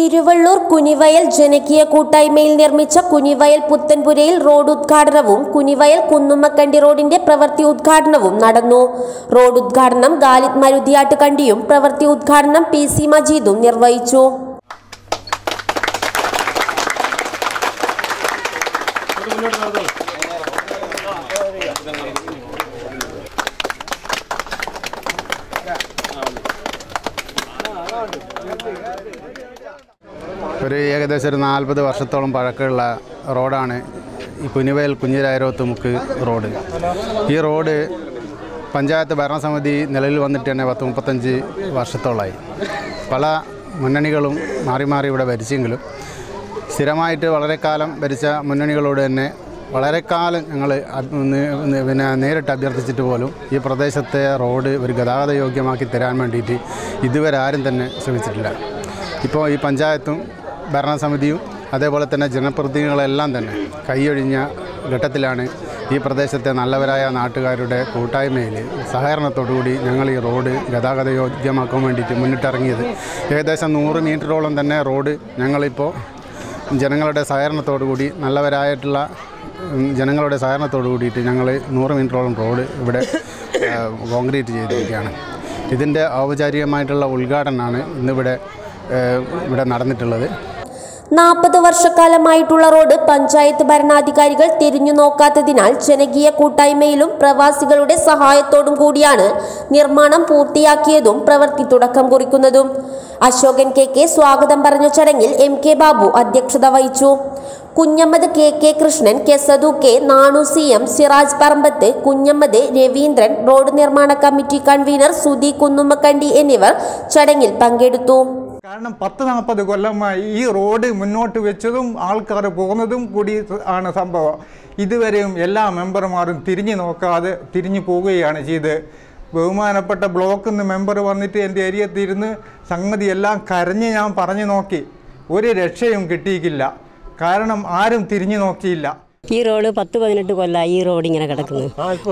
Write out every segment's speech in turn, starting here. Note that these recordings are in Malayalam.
തിരുവള്ളൂർ കുനിവയൽ ജനകീയ കൂട്ടായ്മയിൽ നിർമ്മിച്ച കുനിവയൽ പുത്തൻപുരയിൽ റോഡ് ഉദ്ഘാടനവും കുനിവയൽ കുന്നുമ്മക്കണ്ടി റോഡിന്റെ പ്രവൃത്തി ഉദ്ഘാടനവും നടന്നു. റോഡ് ഉദ്ഘാടനം ഗാലിത് മരുതിയാട്ട് കണ്ടിയും പ്രവൃത്തി ഉദ്ഘാടനം പി സി മജീദും നിർവഹിച്ചു. ഒരു ഏകദേശം ഒരു നാൽപ്പത് വർഷത്തോളം പഴക്കമുള്ള റോഡാണ് ഈ കുനിവയൽ കുഞ്ഞിരായരോത്തുമുക്ക് റോഡ്. ഈ റോഡ് പഞ്ചായത്ത് ഭരണസമിതി നിലവിൽ വന്നിട്ട് തന്നെ പത്ത് മുപ്പത്തഞ്ച് വർഷത്തോളമായി പല മുന്നണികളും മാറി മാറി ഇവിടെ ഭരിച്ചെങ്കിലും സ്ഥിരമായിട്ട് വളരെ കാലം ഭരിച്ച മുന്നണികളോട് തന്നെ വളരെ കാലം ഞങ്ങൾ പിന്നെ നേരിട്ട് അഭ്യർത്ഥിച്ചിട്ട് പോലും ഈ പ്രദേശത്തെ റോഡ് ഒരു ഗതാഗത യോഗ്യമാക്കി തരാൻ വേണ്ടിയിട്ട് ഇതുവരെ ആരും തന്നെ ശ്രമിച്ചിട്ടില്ല. ഇപ്പോൾ ഈ പഞ്ചായത്തും ഭരണസമിതിയും അതേപോലെ തന്നെ ജനപ്രതിനിധികളെല്ലാം തന്നെ കൈയൊഴിഞ്ഞ ഘട്ടത്തിലാണ് ഈ പ്രദേശത്തെ നല്ലവരായ നാട്ടുകാരുടെ കൂട്ടായ്മയിൽ സഹകരണത്തോടുകൂടി ഞങ്ങൾ ഈ റോഡ് ഗതാഗത യോഗ്യമാക്കാൻ വേണ്ടിയിട്ട് മുന്നിട്ടിറങ്ങിയത്. ഏകദേശം നൂറ് മീറ്ററോളം തന്നെ റോഡ് ഞങ്ങളിപ്പോൾ ജനങ്ങളുടെ സഹകരണത്തോടുകൂടി നല്ലവരായിട്ടുള്ള ജനങ്ങളുടെ സഹകരണത്തോടു കൂടിയിട്ട് ഞങ്ങൾ നൂറ് മീറ്ററോളം റോഡ് ഇവിടെ കോൺക്രീറ്റ് ചെയ്തിരിക്കുകയാണ്. ഇതിന്റെ ഔപചാരികമായിട്ടുള്ള ഉദ്ഘാടനമാണ് ഇന്നിവിടെ ഇവിടെ നടന്നിട്ടുള്ളത്. നാൽപ്പത് വർഷക്കാലമായിട്ടുള്ള റോഡ് പഞ്ചായത്ത് ഭരണാധികാരികൾ തിരിഞ്ഞു നോക്കാത്തതിനാൽ ജനകീയ കൂട്ടായ്മയിലും പ്രവാസികളുടെ സഹായത്തോടും കൂടിയാണ് നിർമ്മാണം പൂർത്തിയാക്കിയതും പ്രവൃത്തി തുടക്കം കുറിക്കുന്നതും. അശോകൻ കെ കെ സ്വാഗതം പറഞ്ഞ ചടങ്ങിൽ എം കെ ബാബു അധ്യക്ഷത വഹിച്ചു. Kunhammad K K Krishnan കെസദു K Nanu C M Siraj Parambath Kunhammad Raveendran road നിർമ്മാണ കമ്മിറ്റി കൺവീനർ സുധി കുന്നുമ്മക്കണ്ടി എന്നിവർ ചടങ്ങിൽ പങ്കെടുത്തു. കാരണം പത്ത് നാൽപ്പത് കൊല്ലമായി ഈ റോഡ് മുന്നോട്ട് വെച്ചതും ആൾക്കാർ പോകുന്നതും കൂടി ആണ് സംഭവം. ഇതുവരെയും എല്ലാ മെമ്പർമാരും തിരിഞ്ഞു നോക്കാതെ തിരിഞ്ഞു പോവുകയാണ് ചെയ്ത് ബഹുമാനപ്പെട്ട ബ്ലോക്കിൽ നിന്ന് മെമ്പർ വന്നിട്ട് എന്റെ ഏരിയത്തിരുന്ന് സംഗതി എല്ലാം കരഞ്ഞ് ഞാൻ പറഞ്ഞു നോക്കി. ഒരു രക്ഷയും കിട്ടിയിട്ടില്ല. കാരണം ആരും തിരിഞ്ഞു നോക്കിയില്ല. ഈ റോഡ് പത്ത് പതിനെട്ട് കൊല്ലമായി ഈ റോഡ് ഇങ്ങനെ കിടക്കുന്നു.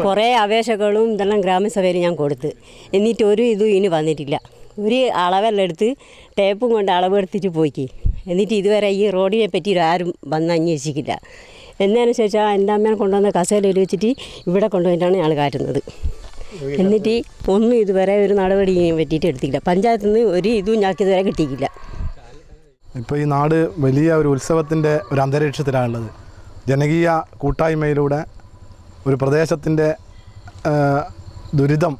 കുറേ അപേക്ഷകളും ഇതെല്ലാം ഗ്രാമസഭയിൽ ഞാൻ കൊടുത്ത്. എന്നിട്ട് ഒരു ഇതും ഇനി വന്നിട്ടില്ല. ഒരു അളവെല്ലാം എടുത്ത് ടേപ്പും കൊണ്ട് അളവെടുത്തിട്ട് പോയിക്ക്. എന്നിട്ട് ഇതുവരെ ഈ റോഡിനെ പറ്റി ആരും വന്ന് അന്വേഷിക്കില്ല എന്നതിന് ശേഷം എന്റെ അമ്മേനെ കൊണ്ടുവന്ന കസേലയിൽ വെച്ചിട്ട് ഇവിടെ കൊണ്ടുപോയിട്ടാണ് ഞങ്ങൾ കാറ്റുന്നത് എന്നിട്ട് ഒന്നും ഇതുവരെ ഒരു നടപടി പറ്റിയിട്ട് എടുത്തില്ല പഞ്ചായത്തിൽ നിന്ന് ഒരു ഇതും ഞങ്ങൾക്ക് ഇതുവരെ കിട്ടിയിട്ടില്ല. ഇപ്പോൾ ഈ നാട് വലിയ ഒരു ഉത്സവത്തിന്റെ ഒരു അന്തരീക്ഷത്തിലാണുള്ളത്. ജനകീയ കൂട്ടായ്മയിലൂടെ ഒരു പ്രദേശത്തിന്റെ ദുരിതം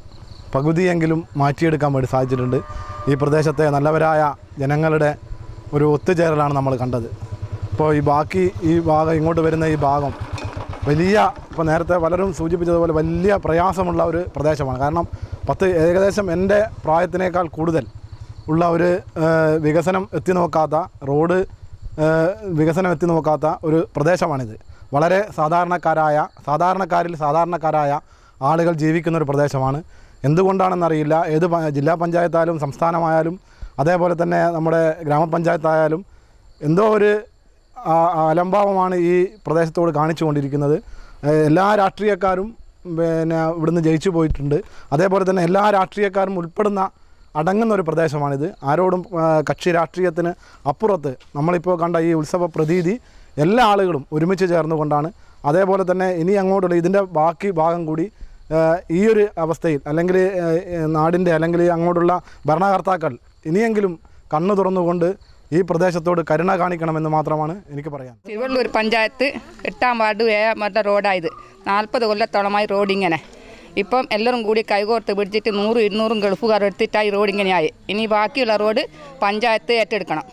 പകുതിയെങ്കിലും മാറ്റിയെടുക്കാൻ വേണ്ടി സാധിച്ചിട്ടുണ്ട്. ഈ പ്രദേശത്തെ നല്ലവരായ ജനങ്ങളുടെ ഒരു ഒത്തുചേരലാണ് നമ്മൾ കണ്ടത്. ഇപ്പോൾ ഈ ബാക്കി ഈ ഭാഗം ഇങ്ങോട്ട് വരുന്ന ഈ ഭാഗം വലിയ ഇപ്പോൾ നേരത്തെ പലരും സൂചിപ്പിച്ചതുപോലെ വലിയ പ്രയാസമുള്ള ഒരു പ്രദേശമാണ്. കാരണം പത്ത് ഏകദേശം എന്റെ പ്രായത്തിനേക്കാൾ കൂടുതൽ ഉള്ള ഒരു വികസനം എത്തി നോക്കാത്ത റോഡ് വികസനം എത്തി നോക്കാത്ത ഒരു പ്രദേശമാണിത്. വളരെ സാധാരണക്കാരായ സാധാരണക്കാരിൽ സാധാരണക്കാരായ ആളുകൾ ജീവിക്കുന്ന ഒരു പ്രദേശമാണ്. എന്തുകൊണ്ടാണെന്നറിയില്ല ഏത് ജില്ലാ പഞ്ചായത്തായാലും സംസ്ഥാനമായാലും അതേപോലെ തന്നെ നമ്മുടെ ഗ്രാമപഞ്ചായത്തായാലും എന്തോ ഒരു അലംഭാവമാണ് ഈ പ്രദേശത്തോട് കാണിച്ചു കൊണ്ടിരിക്കുന്നത് എല്ലാ രാഷ്ട്രീയക്കാരും പിന്നെ ഇവിടുന്ന് ജയിച്ചു പോയിട്ടുണ്ട്. അതേപോലെ തന്നെ എല്ലാ രാഷ്ട്രീയക്കാരും ഉൾപ്പെടുന്ന അടങ്ങുന്ന ഒരു പ്രദേശമാണിത്. ആരോടും കക്ഷി രാഷ്ട്രീയത്തിന് അപ്പുറത്ത് നമ്മളിപ്പോൾ കണ്ട ഈ ഉത്സവ പ്രതീതി എല്ലാ ആളുകളും ഒരുമിച്ച് ചേർന്നുകൊണ്ടാണ്. അതേപോലെ തന്നെ ഇനി അങ്ങോട്ടുള്ള ഇതിന്റെ ബാക്കി ഭാഗം കൂടി ഈ ഒരു അവസ്ഥയിൽ അല്ലെങ്കിൽ നാടിന്റെ അല്ലെങ്കിൽ അങ്ങോട്ടുള്ള ഭരണകർത്താക്കൾ ഇനിയെങ്കിലും കണ്ണു തുറന്നുകൊണ്ട് ഈ പ്രദേശത്തോട് കരുണ കാണിക്കണമെന്ന് മാത്രമാണ് എനിക്ക് പറയാൻ. തിരുവള്ളൂർ പഞ്ചായത്ത് എട്ടാം വാർഡ് ഏഴാം വാർഡ് റോഡായത് നാൽപ്പത് കൊല്ലത്തോളമായി റോഡ് ഇങ്ങനെ ഇപ്പം എല്ലാവരും കൂടി കൈകോർത്ത് പിടിച്ചിട്ട് നൂറും ഇരുന്നൂറും ഗൾഫുകാർ എടുത്തിട്ടായി റോഡ് ഇങ്ങനെയായി. ഇനി ബാക്കിയുള്ള റോഡ് പഞ്ചായത്ത് ഏറ്റെടുക്കണം.